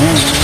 Woo.